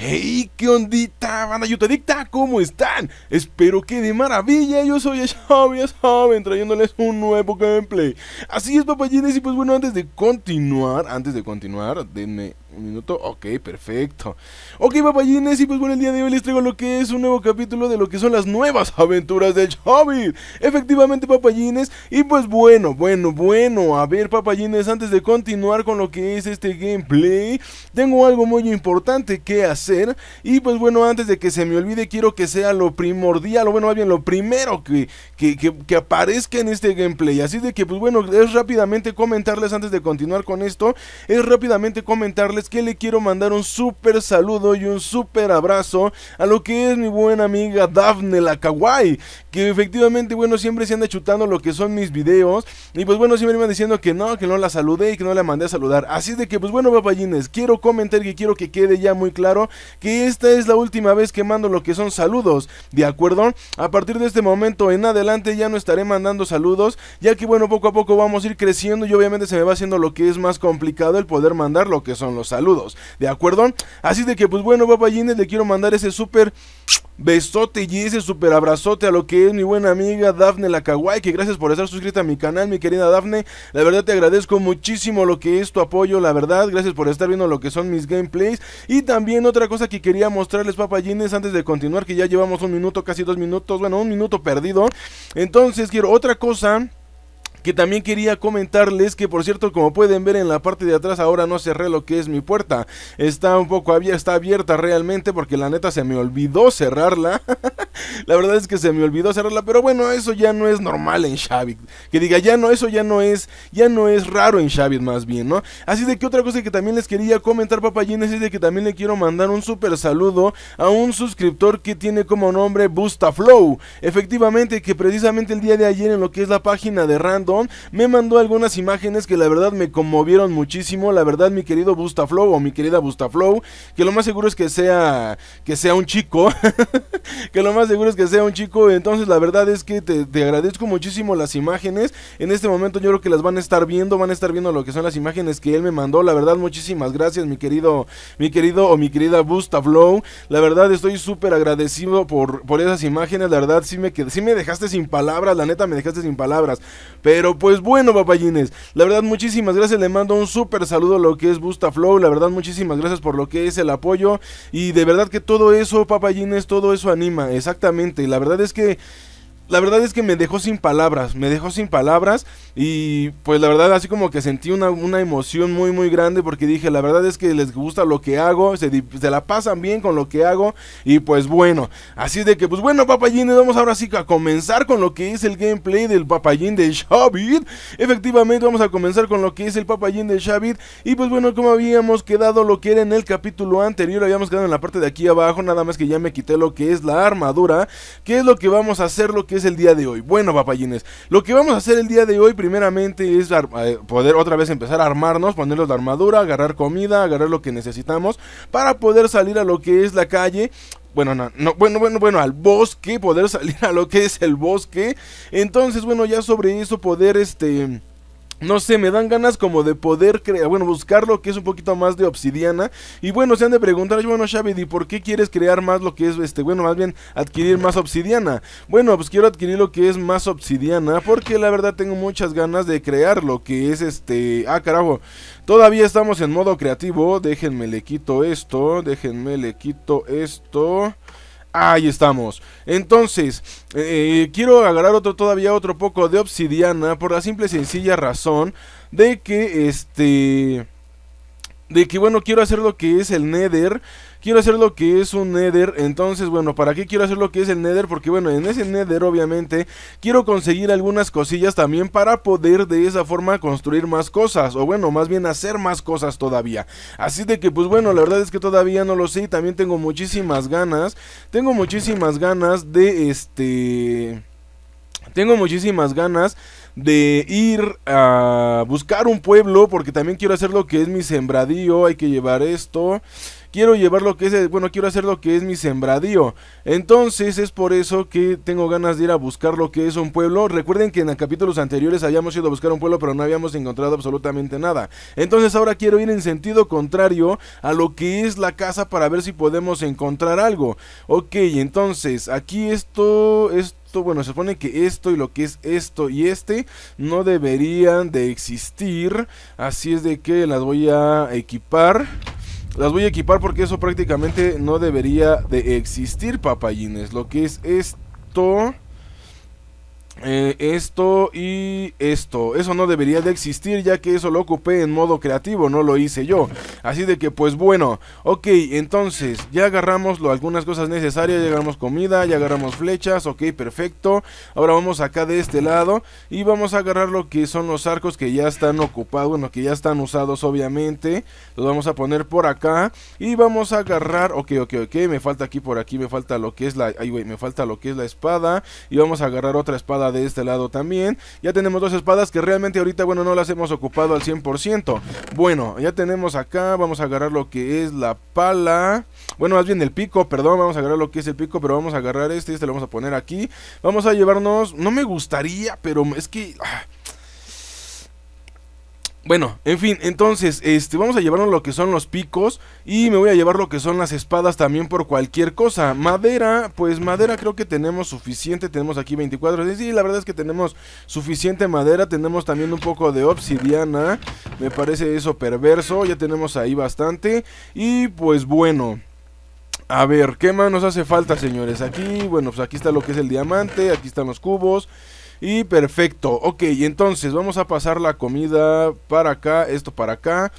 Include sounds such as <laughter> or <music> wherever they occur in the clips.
Hey, ¿qué ondita, banda dicta, ¿Cómo están? Espero que de maravilla, yo soy Xavi, saben, trayéndoles un nuevo gameplay. Así es, papayines, y pues bueno, antes de continuar, antes de continuar, denme un minuto, ok, perfecto. Ok, papayines, y pues bueno, el día de hoy les traigo lo que es un nuevo capítulo de lo que son las nuevas aventuras del Xavi Efectivamente, papayines, y pues bueno, bueno, bueno, a ver, papayines, antes de continuar con lo que es este gameplay Tengo algo muy importante que hacer. Y pues bueno, antes de que se me olvide, quiero que sea lo primordial, o bueno, más bien lo primero que, que, aparezca en este gameplay. Así de que pues bueno, es rápidamente comentarles antes de continuar con esto, es rápidamente comentarles que le quiero mandar un súper saludo y un súper abrazo a lo que es mi buena amiga Daphne la Kawaii, que efectivamente, bueno, siempre se anda chutando lo que son mis videos. Y pues bueno, siempre me iban diciendo que no, que no la saludé y que no la mandé a saludar. Así de que pues bueno, papayines, quiero comentar que quiero que quede ya muy claro que esta es la última vez que mando lo que son saludos, ¿de acuerdo? A partir de este momento en adelante ya no estaré mandando saludos, ya que bueno, poco a poco vamos a ir creciendo y obviamente se me va haciendo lo que es más complicado el poder mandar lo que son los saludos, ¿de acuerdo? Así de que pues bueno, papayines, le quiero mandar ese súper besote y ese súper abrazote a lo que es mi buena amiga Dafne la Kawaii, que gracias por estar suscrita a mi canal, mi querida Dafne. La verdad te agradezco muchísimo lo que es tu apoyo, la verdad. Gracias por estar viendo lo que son mis gameplays. Y también otra cosa que quería mostrarles, papayines, antes de continuar, que ya llevamos un minuto, casi dos minutos, bueno, un minuto perdido. Entonces quiero otra cosa que también quería comentarles que por cierto como pueden ver en la parte de atrás ahora no cerré lo que es mi puerta. Está un poco abierta está abierta realmente porque la neta se me olvidó cerrarla. <laughs> La verdad es que se me olvidó cerrarla pero bueno eso ya no es normal en Shavit que diga ya no eso ya no es ya no es raro en Shavit más bien no así de que otra cosa que también les quería comentar papayines es de que también le quiero mandar un súper saludo a un suscriptor que tiene como nombre Bustaflow. Efectivamente que precisamente el día de ayer en lo que es la página de Me mandó algunas imágenes que la verdad me conmovieron muchísimo. La verdad, mi querido Bustaflow o mi querida Bustaflow, que lo más seguro es que sea que sea un chico, <laughs> que lo más seguro es que sea un chico. Entonces, la verdad es que te, agradezco muchísimo las imágenes. En este momento yo creo que las van a estar viendo, van a estar viendo lo que son las imágenes que él me mandó. La verdad, muchísimas gracias, mi querido, mi querido o mi querida Bustaflow. La verdad, estoy súper agradecido por, por esas imágenes. La verdad, sí me, sí me dejaste sin palabras, la neta me dejaste sin palabras. Pero pues bueno, papayines, la verdad muchísimas gracias, le mando un súper saludo a lo que es Bustaflow, la verdad muchísimas gracias por lo que es el apoyo. Y de verdad que todo eso, papayines, todo eso anima, exactamente, la verdad es que la verdad es que me dejó sin palabras, me dejó sin palabras y pues la verdad así como que sentí una, emoción muy muy grande porque dije la verdad es que les gusta lo que hago, se, la pasan bien con lo que hago y pues bueno, así de que pues bueno papayines vamos ahora sí a comenzar con lo que es el gameplay del papayín de Shabit, efectivamente vamos a comenzar con lo que es el papayín de Shabit y pues bueno como habíamos quedado lo que era en el capítulo anterior, habíamos quedado en la parte de aquí abajo, nada más que ya me quité lo que es la armadura, que es lo que vamos a hacer lo que es el día de hoy? Bueno, papayines, lo que vamos a hacer el día de hoy primeramente es eh, poder otra vez empezar a armarnos, ponernos la armadura, agarrar comida, agarrar lo que necesitamos para poder salir a lo que es la calle bueno, no, no, bueno, bueno, bueno, al bosque, poder <laughs> salir a lo que es el bosque. Entonces, bueno, ya sobre eso poder, este, no sé, me dan ganas como de poder crear, bueno, buscar lo que es un poquito más de obsidiana. Y bueno, se han de preguntar, bueno, Xavi, ¿y por qué quieres crear más lo que es, este, bueno, más bien adquirir más obsidiana? Bueno, pues quiero adquirir lo que es más obsidiana, porque la verdad tengo muchas ganas de crear lo que es, este, ah, carajo, todavía estamos en modo creativo, déjenme le quito esto, déjenme le quito esto. Ahí estamos. Entonces, eh, quiero agarrar otro, todavía otro poco de obsidiana por la simple y sencilla razón de que este de que bueno, quiero hacer lo que es el Nether quiero hacer lo que es un nether. Entonces, bueno, ¿para qué quiero hacer lo que es el nether? Porque, bueno, en ese nether, obviamente, quiero conseguir algunas cosillas también para poder de esa forma construir más cosas. O, bueno, más bien hacer más cosas todavía. Así de que, pues, bueno, la verdad es que todavía no lo sé. Y también tengo muchísimas ganas. Tengo muchísimas ganas de este. Tengo muchísimas ganas de ir a buscar un pueblo porque también quiero hacer lo que es mi sembradío, hay que llevar esto quiero llevar lo que es, bueno, quiero hacer lo que es mi sembradío. Entonces es por eso que tengo ganas de ir a buscar lo que es un pueblo. Recuerden que en capítulos anteriores habíamos ido a buscar un pueblo, pero no habíamos encontrado absolutamente nada. Entonces ahora quiero ir en sentido contrario a lo que es la casa para ver si podemos encontrar algo. Ok, entonces aquí esto, esto, bueno, se supone que esto y lo que es esto y este no deberían de existir. Así es de que las voy a equipar. Las voy a equipar porque eso prácticamente no debería de existir, papayines. Lo que es esto... Eh, esto y esto. Eso no debería de existir ya que eso lo ocupé en modo creativo, no lo hice yo. Así de que pues bueno, ok, entonces ya agarramos lo, algunas cosas necesarias, ya agarramos comida, ya agarramos flechas, ok, perfecto. Ahora vamos acá de este lado y vamos a agarrar lo que son los arcos que ya están ocupados, bueno, que ya están usados obviamente. Los vamos a poner por acá y vamos a agarrar, ok, ok, ok, me falta aquí por aquí, me falta lo que es la, ay, me falta lo que es la espada y vamos a agarrar otra espada de este lado también. Ya tenemos dos espadas que realmente ahorita, bueno, no las hemos ocupado al 100%. Bueno, ya tenemos acá, vamos a agarrar lo que es la pala. Bueno, más bien el pico, perdón, vamos a agarrar lo que es el pico, pero vamos a agarrar este, este lo vamos a poner aquí. Vamos a llevarnos, no me gustaría, pero es que... Ah, bueno, en fin, entonces, este, vamos a llevarnos lo que son los picos y me voy a llevar lo que son las espadas también por cualquier cosa. Madera, pues madera creo que tenemos suficiente, tenemos aquí 24, sí, la verdad es que tenemos suficiente madera, tenemos también un poco de obsidiana, me parece eso perverso, ya tenemos ahí bastante y pues bueno... A ver, ¿qué más nos hace falta, señores? Aquí, bueno, pues aquí está lo que es el diamante, aquí están los cubos, y perfecto, ok, entonces vamos a pasar la comida para acá, esto para acá.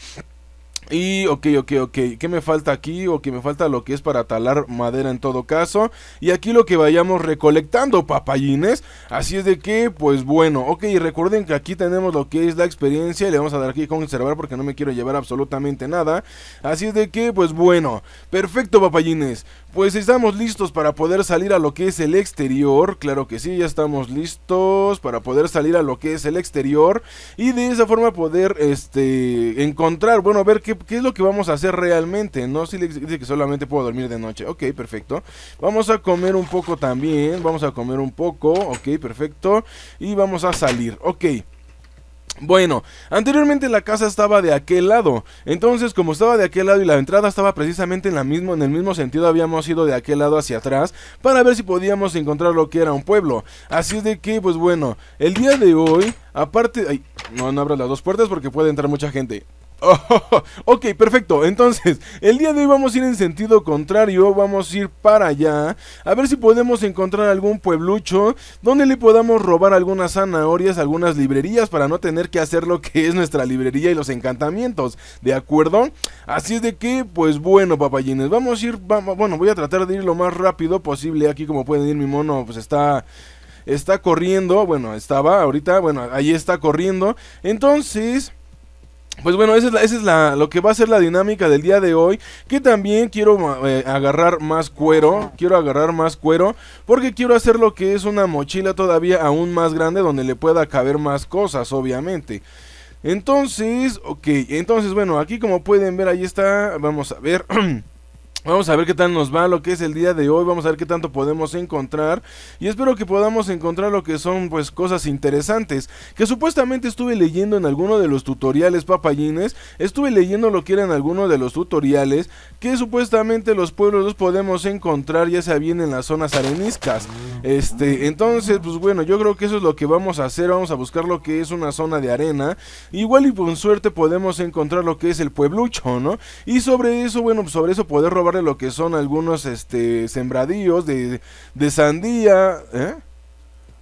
Y ok, ok, ok, ¿qué me falta aquí? O que me falta lo que es para talar madera en todo caso. Y aquí lo que vayamos recolectando, papayines. Así es de que, pues bueno, ok, recuerden que aquí tenemos lo que es la experiencia. Le vamos a dar aquí conservar porque no me quiero llevar absolutamente nada. Así es de que, pues bueno, perfecto, papayines. Pues estamos listos para poder salir a lo que es el exterior. Claro que sí, ya estamos listos para poder salir a lo que es el exterior. Y de esa forma poder, este, encontrar, bueno, ver qué ¿qué es lo que vamos a hacer realmente? No si le dice que solamente puedo dormir de noche. Ok, perfecto. Vamos a comer un poco también. Vamos a comer un poco. Ok, perfecto. Y vamos a salir. Ok. Bueno, anteriormente la casa estaba de aquel lado, entonces como estaba de aquel lado y la entrada estaba precisamente en, la mismo, en el mismo sentido, habíamos ido de aquel lado hacia atrás para ver si podíamos encontrar lo que era un pueblo. Así es de que, pues bueno, el día de hoy, aparte... Ay, no, no abras las dos puertas porque puede entrar mucha gente. <laughs> ok, perfecto. Entonces, el día de hoy vamos a ir en sentido contrario. Vamos a ir para allá. A ver si podemos encontrar algún pueblucho donde le podamos robar algunas zanahorias, algunas librerías para no tener que hacer lo que es nuestra librería y los encantamientos. ¿De acuerdo? Así es de que, pues bueno, papayines. Vamos a ir. bueno, voy a tratar de ir lo más rápido posible. Aquí, como pueden ir, mi mono, pues está está corriendo, bueno, estaba ahorita, bueno, ahí está corriendo. Entonces, pues bueno, esa es, la, lo que va a ser la dinámica del día de hoy. Que también quiero eh, agarrar más cuero. Quiero agarrar más cuero. Porque quiero hacer lo que es una mochila todavía aún más grande. Donde le pueda caber más cosas, obviamente. Entonces, ok. Entonces, bueno, aquí como pueden ver, ahí está. Vamos a ver. <clears throat> Vamos a ver qué tal nos va lo que es el día de hoy, vamos a ver qué tanto podemos encontrar y espero que podamos encontrar lo que son pues cosas interesantes. Que supuestamente estuve leyendo en alguno de los tutoriales papayines, estuve leyendo lo que era en alguno de los tutoriales que supuestamente los pueblos los podemos encontrar ya sea bien en las zonas areniscas, este, entonces pues bueno yo creo que eso es lo que vamos a hacer, vamos a buscar lo que es una zona de arena, igual y con suerte podemos encontrar lo que es el pueblucho, ¿no? Y sobre eso, bueno, pues sobre eso poder robar lo que son algunos este, sembradíos de, de sandía. ¿eh?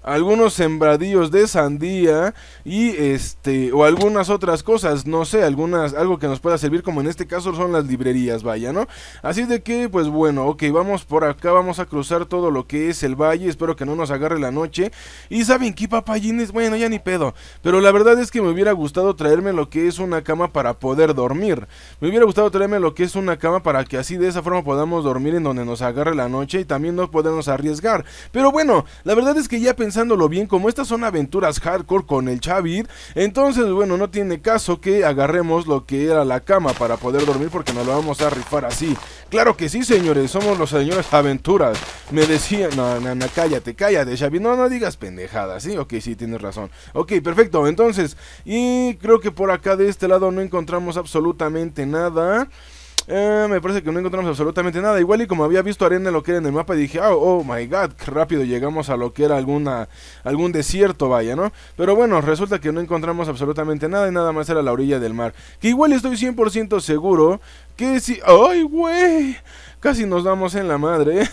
Algunos sembradíos de sandía y este o algunas otras cosas, no sé, algunas algo que nos pueda servir como en este caso son las librerías, vaya, ¿no? Así de que pues bueno, ok, vamos por acá, vamos a cruzar todo lo que es el valle, espero que no nos agarre la noche y saben qué papayines, bueno, ya ni pedo, pero la verdad es que me hubiera gustado traerme lo que es una cama para poder dormir. Me hubiera gustado traerme lo que es una cama para que así de esa forma podamos dormir en donde nos agarre la noche y también no podemos arriesgar. Pero bueno, la verdad es que ya pensé bien, como estas son aventuras hardcore con el Chavid, entonces, bueno, no tiene caso que agarremos lo que era la cama para poder dormir porque nos lo vamos a rifar así. Claro que sí, señores, somos los señores aventuras. Me decían, no, no, no, cállate, cállate, Chavid, no, no digas pendejadas, ¿sí? Ok, sí, tienes razón. Ok, perfecto, entonces, y creo que por acá de este lado no encontramos absolutamente nada. Eh, me parece que no encontramos absolutamente nada. Igual y como había visto arena lo que era en el mapa, dije, oh, oh, my god, qué rápido llegamos a lo que era alguna, algún desierto, vaya, ¿no? Pero bueno, resulta que no encontramos absolutamente nada y nada más era la orilla del mar. Que igual estoy 100% seguro que si... ¡Ay, güey! Casi nos damos en la madre.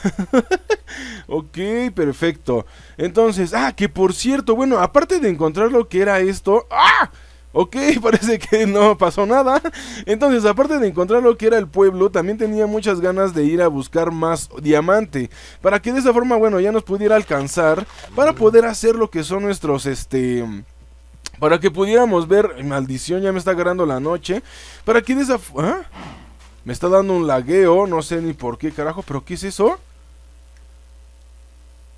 <laughs> ok, perfecto. Entonces, ah, que por cierto, bueno, aparte de encontrar lo que era esto... ¡Ah! Ok, <laughs> parece que no pasó nada. Entonces, aparte de encontrar lo que era el pueblo, también tenía muchas ganas de ir a buscar más diamante. Para que de esa forma, bueno, ya nos pudiera alcanzar. Para poder hacer lo que son nuestros, este... Para que pudiéramos ver... Maldición, ya me está agarrando la noche. Para que de esa... ¿Ah? Me está dando un lagueo, no sé ni por qué carajo, pero ¿qué es eso?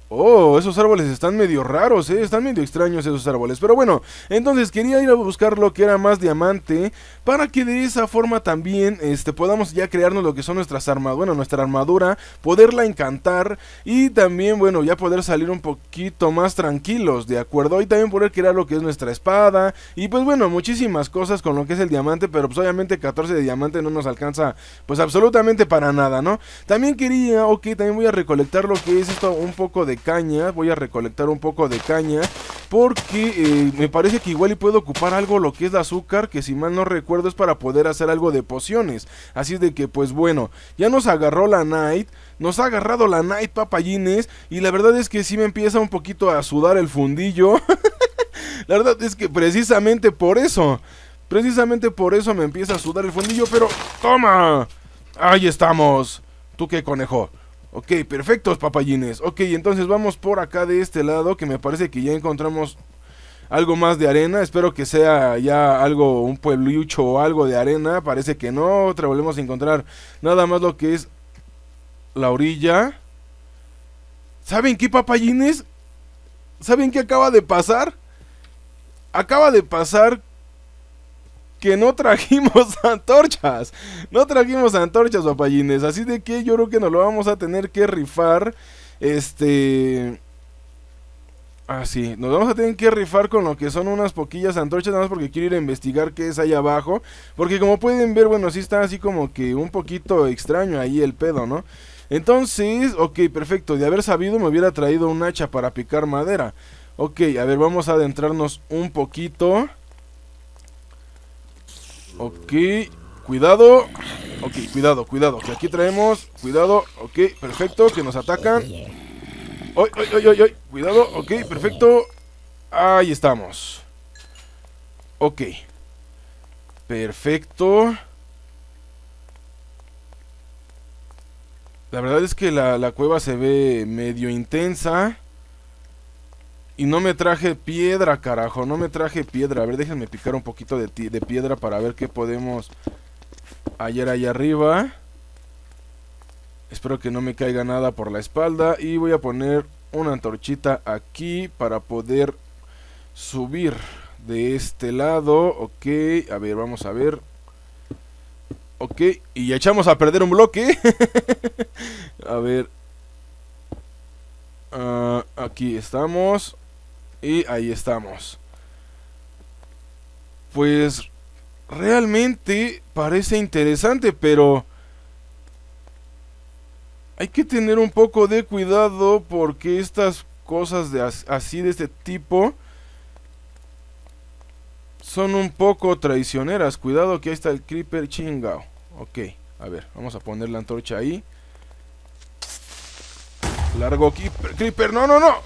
Oh, esos árboles están medio raros, ¿eh? Están medio extraños esos árboles. Pero bueno, entonces quería ir a buscar lo que era más diamante. Para que de esa forma también este, podamos ya crearnos lo que son nuestras armas. Bueno, nuestra armadura. Poderla encantar. Y también, bueno, ya poder salir un poquito más tranquilos, ¿de acuerdo? Y también poder crear lo que es nuestra espada. Y pues bueno, muchísimas cosas con lo que es el diamante. Pero pues obviamente 14 de diamante no nos alcanza pues absolutamente para nada, ¿no? También quería, ok, también voy a recolectar lo que es esto un poco de caña. Voy a recolectar un poco de caña. Porque eh, me parece que igual y puedo ocupar algo lo que es de azúcar. Que si mal no recuerdo es para poder hacer algo de pociones. Así de que pues bueno, ya nos agarró la Night. Nos ha agarrado la Night papayines. Y la verdad es que sí me empieza un poquito a sudar el fundillo. <laughs> la verdad es que precisamente por eso. Precisamente por eso me empieza a sudar el fundillo. Pero toma. Ahí estamos. ¿Tú qué conejo? Ok, perfectos papayines. Ok, entonces vamos por acá de este lado que me parece que ya encontramos algo más de arena. Espero que sea ya algo, un pueblucho o algo de arena. Parece que no. Otra volvemos a encontrar nada más lo que es la orilla. ¿Saben qué papayines? ¿Saben qué acaba de pasar? Acaba de pasar que no trajimos <laughs> antorchas. No trajimos antorchas, papayines. Así de que yo creo que nos lo vamos a tener que rifar. Este. Así, ah, nos vamos a tener que rifar con lo que son unas poquillas antorchas, nada más porque quiero ir a investigar qué es ahí abajo. Porque como pueden ver, bueno, sí está así como que un poquito extraño ahí el pedo, ¿no? Entonces, ok, perfecto. De haber sabido me hubiera traído un hacha para picar madera. Ok, a ver, vamos a adentrarnos un poquito. Ok, cuidado. Ok, cuidado, cuidado. Que aquí traemos. Cuidado. Ok, perfecto. Que nos atacan. Ay, Cuidado. Ok, perfecto. Ahí estamos. Ok. Perfecto. La verdad es que la, la cueva se ve medio intensa. Y no me traje piedra, carajo. No me traje piedra. A ver, déjenme picar un poquito de, piedra para ver qué podemos hallar ahí arriba. Espero que no me caiga nada por la espalda. Y voy a poner una antorchita aquí para poder subir de este lado. Ok, a ver, vamos a ver. Ok, y echamos a perder un bloque. <laughs> a ver. Uh, aquí estamos. Y ahí estamos. Pues realmente parece interesante, pero hay que tener un poco de cuidado porque estas cosas de así de este tipo son un poco traicioneras. Cuidado que ahí está el creeper chingao. Ok, a ver, vamos a poner la antorcha ahí. Largo creeper, creeper, no, no, no.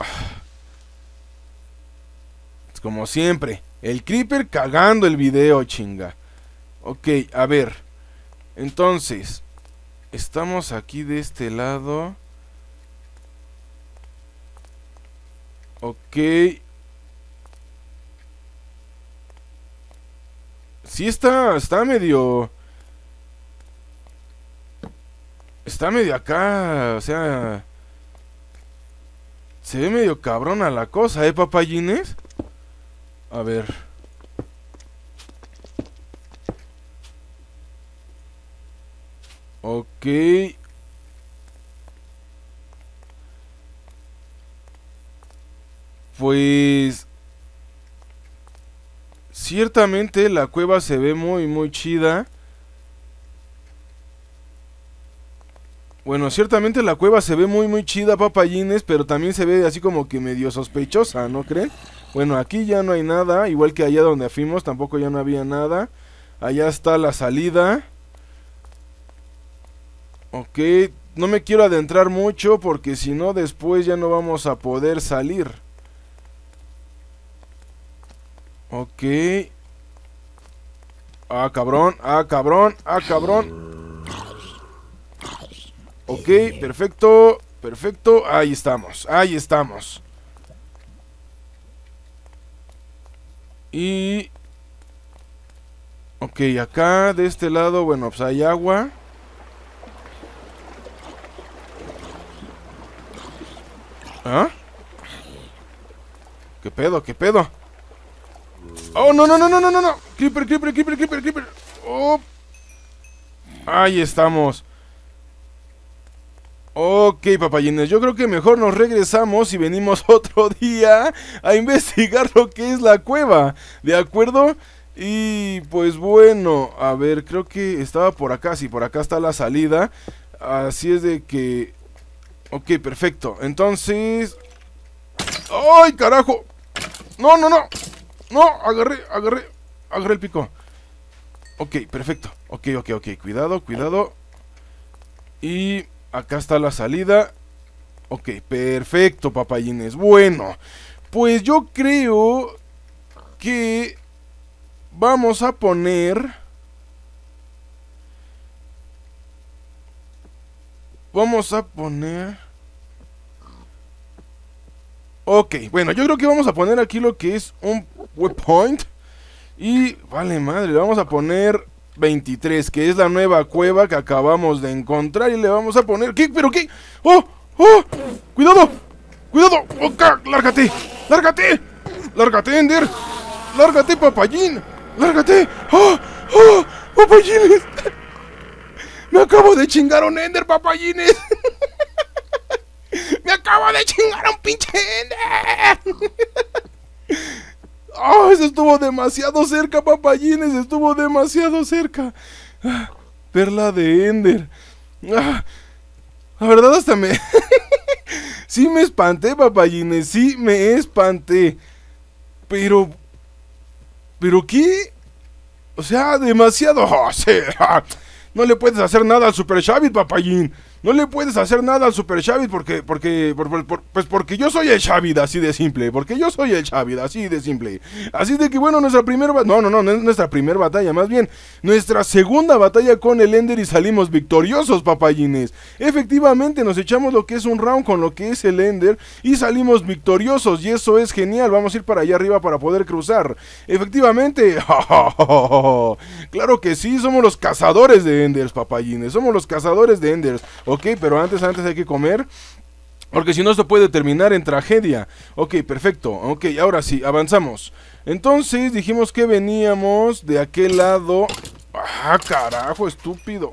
Como siempre. El creeper cagando el video, chinga. Ok, a ver. Entonces. Estamos aquí de este lado. Ok. Sí está, está medio... Está medio acá, o sea... Se ve medio cabrona la cosa, ¿eh, papayines? A ver. Ok. Pues... Ciertamente la cueva se ve muy, muy chida. Bueno, ciertamente la cueva se ve muy, muy chida, papayines, pero también se ve así como que medio sospechosa, ¿no creen? Bueno, aquí ya no hay nada, igual que allá donde fuimos, tampoco ya no había nada. Allá está la salida. Ok, no me quiero adentrar mucho porque si no después ya no vamos a poder salir. Ok. Ah, cabrón, ah, cabrón, ah, cabrón. Ok, perfecto, perfecto. Ahí estamos, ahí estamos. Y... Ok, acá de este lado, bueno, pues hay agua. ¿Ah? ¿Qué pedo? ¿Qué pedo? ¡Oh, no, no, no, no, no, no! ¡Creeper, creeper, creeper, creeper, creeper! ¡Oh! Ahí estamos. Ok, papayines, yo creo que mejor nos regresamos y venimos <laughs> otro día a investigar lo que es la cueva, ¿de acuerdo? Y pues bueno, a ver, creo que estaba por acá, sí, por acá está la salida. Así es de que... Ok, perfecto. Entonces... ¡Ay, carajo! No, no, no. No, agarré, agarré, agarré el pico. Ok, perfecto. Ok, ok, ok. Cuidado, cuidado. Y acá está la salida. Ok, perfecto, papayines. Bueno, pues yo creo que vamos a poner... Vamos a poner... Ok, bueno, yo creo que vamos a poner aquí lo que es un waypoint. Y, vale madre, le vamos a poner 23, que es la nueva cueva que acabamos de encontrar. Y le vamos a poner... ¿Qué? ¿Pero qué? ¡Oh! ¡Oh! ¡Cuidado! ¡Cuidado! ¡Oh, ¡Lárgate! ¡Lárgate! ¡Lárgate, Ender! ¡Lárgate, papayín! ¡Lárgate! ¡Oh! ¡Oh! ¡Papayines! <laughs> ¡Me acabo de chingar un Ender, papayines! <laughs> ¡Me acabo de chingar un pinche Ender! <laughs> ¡Oh! Eso estuvo demasiado cerca, papayines. Estuvo demasiado cerca. Ah, perla de Ender. Ah, la verdad hasta me... <laughs> sí me espanté, papayines. Sí me espanté. Pero... ¿Pero qué? O sea, demasiado... <laughs> Oh, no le puedes hacer nada al Super Shabit, papayín. No le puedes hacer nada al Super Xavid porque, porque, pues porque yo soy el Xavid, así de simple. Porque yo soy el Xavid, así de simple. Así de que bueno, nuestra primera no, no, no, no es nuestra primera batalla, más bien nuestra segunda batalla con el Ender y salimos victoriosos, papayines. Efectivamente, nos echamos lo que es un round con lo que es el Ender y salimos victoriosos y eso es genial. Vamos a ir para allá arriba para poder cruzar. Efectivamente, <laughs> claro que sí, somos los cazadores de Enders, papayines. Somos los cazadores de Enders. Ok, pero antes, antes hay que comer. Porque si no, esto puede terminar en tragedia. Ok, perfecto. Ok, ahora sí, avanzamos. Entonces dijimos que veníamos de aquel lado. Ah, carajo, estúpido.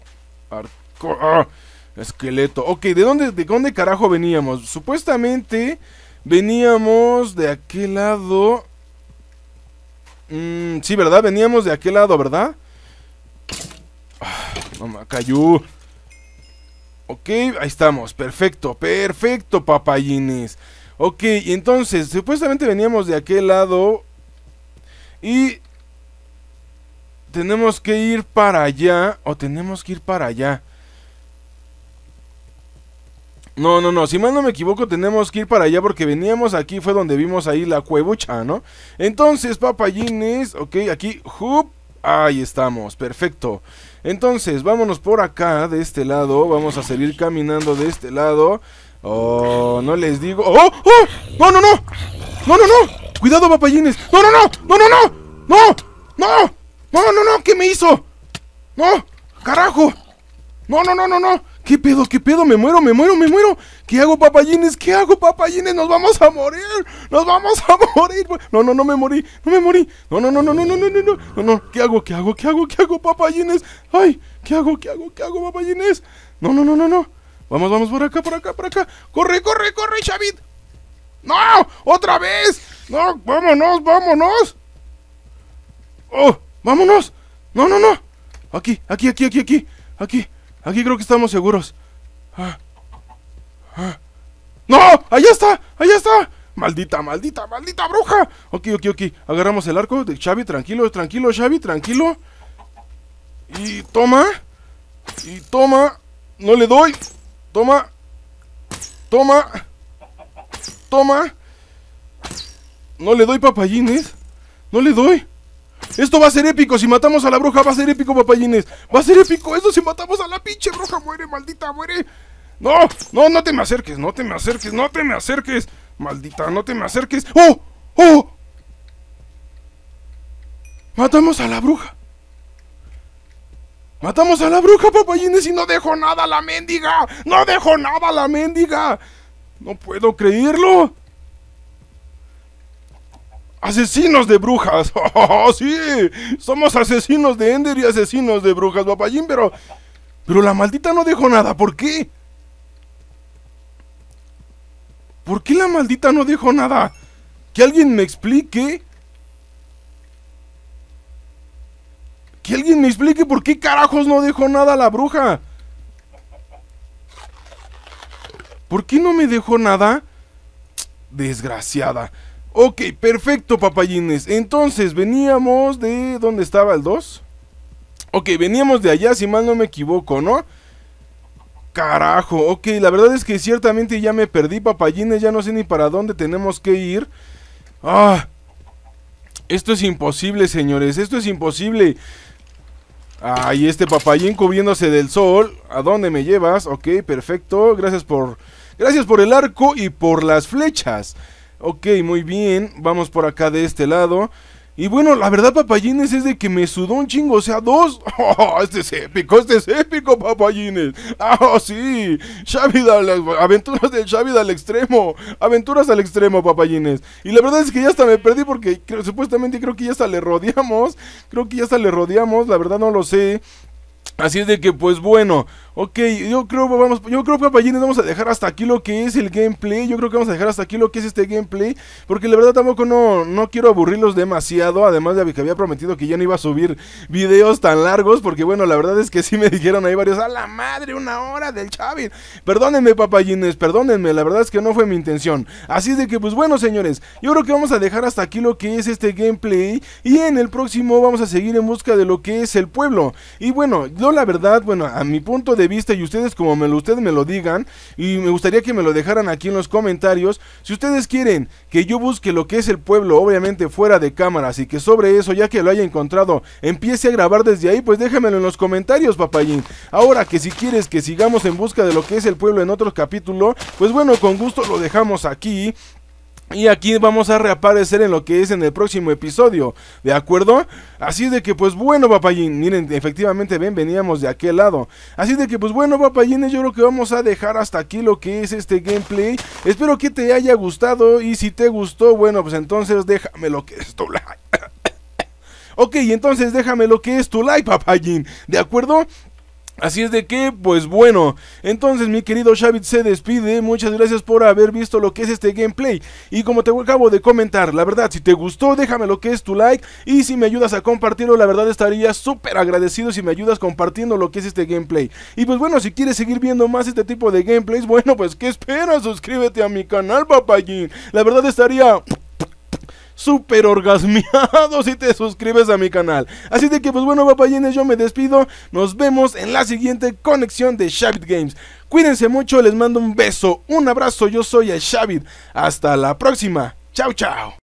Ah, esqueleto. Ok, ¿de dónde, ¿de dónde carajo veníamos? Supuestamente veníamos de aquel lado. Mm, sí, ¿verdad? Veníamos de aquel lado, ¿verdad? Ah, no cayó. Ok, ahí estamos. Perfecto, perfecto, papayines. Ok, entonces, supuestamente veníamos de aquel lado. Y tenemos que ir para allá. O tenemos que ir para allá. No, no, no, si mal no me equivoco tenemos que ir para allá porque veníamos aquí, fue donde vimos ahí la cuevucha, ¿no? Entonces, papayines, ok, aquí, ¡jup! Ahí estamos, perfecto. Entonces, vámonos por acá, de este lado. Vamos a seguir caminando de este lado. Oh, no les digo. ¡Oh! ¡Oh! ¡No, no, no! ¡No, no, no! ¡Cuidado, papayines! ¡No, no, no! ¡No, no, no! ¡No! ¡No! ¡No, no, no! ¿Qué me hizo? ¡No! ¡Carajo! ¡No, no, no, no, no! ¿Qué pedo? ¿Qué pedo? Me muero, me muero, me muero. ¿Qué hago, papayines? ¿Qué hago, papayines? Nos vamos a morir. Nos vamos a morir. No, no, no me morí. No me morí. No, no, no, no, no, no, no, no. No, no. ¿Qué hago? ¿Qué hago? ¿Qué hago? ¿Qué hago, papayines? Ay, ¿qué hago? ¿Qué hago? ¿Qué hago, papayines? No, no, no, no, no. Vamos, vamos por acá, por acá, por acá. Corre, corre, corre, Chavit. No, otra vez. No, vámonos, vámonos. Oh, vámonos. No, no, no. Aquí, aquí, aquí, aquí, aquí. Aquí. Aquí creo que estamos seguros. Ah. Ah. ¡No! ¡Allá está! ¡Allá está! ¡Maldita, maldita, maldita bruja! Ok, ok, ok. Agarramos el arco de Xavi. Tranquilo, tranquilo, Xavi, tranquilo. Y toma. Y toma. No le doy. Toma. Toma. Toma. No le doy papayines. No le doy. Esto va a ser épico. Si matamos a la bruja, va a ser épico, papayines. Va a ser épico. Esto si matamos a la pinche bruja. Muere, maldita, muere. No, no, no te me acerques. No te me acerques. No te me acerques. Maldita, no te me acerques. ¡Oh! ¡Oh! Matamos a la bruja. Matamos a la bruja, papayines, y no dejo nada a la mendiga. No dejo nada a la mendiga. No puedo creerlo. Asesinos de brujas. <laughs> Oh, sí, somos asesinos de Ender y asesinos de brujas, papayín, pero... Pero la maldita no dejó nada. ¿Por qué? ¿Por qué la maldita no dejó nada? Que alguien me explique. Que alguien me explique por qué carajos no dejó nada la bruja. ¿Por qué no me dejó nada? Desgraciada. Ok, perfecto, papayines. Entonces, veníamos de... ¿Dónde estaba el 2? Ok, veníamos de allá, si mal no me equivoco, ¿no? Carajo, ok, la verdad es que ciertamente ya me perdí, papayines, ya no sé ni para dónde tenemos que ir. Ah, esto es imposible, señores, esto es imposible. Ay, este papayín cubriéndose del sol. ¿A dónde me llevas? Ok, perfecto. Gracias por... Gracias por el arco y por las flechas. Ok, muy bien. Vamos por acá de este lado. Y bueno, la verdad, papayines, es de que me sudó un chingo, o sea, dos. <laughs> Oh, este es épico, este es épico, papayines. Ah, sí. Xavi aventuras del Xavi al extremo. Aventuras al extremo, papayines. Y la verdad es que ya hasta me perdí porque supuestamente creo que ya hasta le rodeamos. Creo que ya hasta le rodeamos, la verdad no lo sé. Así es de que, pues bueno, ok, yo creo, vamos, yo creo, papayines, vamos a dejar hasta aquí lo que es el gameplay. Yo creo que vamos a dejar hasta aquí lo que es este gameplay. Porque la verdad tampoco no, no quiero aburrirlos demasiado. Además de que había prometido que ya no iba a subir videos tan largos. Porque bueno, la verdad es que sí me <laughs> dijeron ahí varios, a la madre, una hora del Chavi. Perdónenme, papayines, perdónenme, la verdad es que no fue mi intención. Así de que, pues bueno, señores, yo creo que vamos a dejar hasta aquí lo que es este gameplay. Y en el próximo vamos a seguir en busca de lo que es el pueblo. Y bueno, yo la verdad, bueno, a mi punto de vista y ustedes como me lo, ustedes me lo digan y me gustaría que me lo dejaran aquí en los comentarios, si ustedes quieren que yo busque lo que es el pueblo, obviamente fuera de cámaras y que sobre eso, ya que lo haya encontrado, empiece a grabar desde ahí, pues déjamelo en los comentarios, papayín. Ahora que si quieres que sigamos en busca de lo que es el pueblo en otro capítulo, pues bueno, con gusto lo dejamos aquí. Y aquí vamos a reaparecer en lo que es en el próximo episodio, ¿de acuerdo? Así de que pues bueno papayín, miren, efectivamente ven, veníamos de aquel lado. Así de que pues bueno papayines, yo creo que vamos a dejar hasta aquí lo que es este gameplay. Espero que te haya gustado y si te gustó, bueno pues entonces déjame lo que es tu like. <coughs> ok, entonces déjame lo que es tu like papayín, ¿de acuerdo? Así es de que, pues bueno, entonces mi querido Shavit se despide, muchas gracias por haber visto lo que es este gameplay. Y como te acabo de comentar, la verdad, si te gustó déjame lo que es tu like. Y si me ayudas a compartirlo, la verdad estaría súper agradecido si me ayudas compartiendo lo que es este gameplay. Y pues bueno, si quieres seguir viendo más este tipo de gameplays, <laughs> bueno pues ¿qué esperas? Suscríbete a mi canal papayín, la verdad estaría súper orgasmeado si te suscribes a mi canal. Así de que pues bueno papayines yo me despido. Nos vemos en la siguiente conexión de Shabit Games. Cuídense mucho, les mando un beso, un abrazo, yo soy el Shabit. Hasta la próxima. Chao, chao.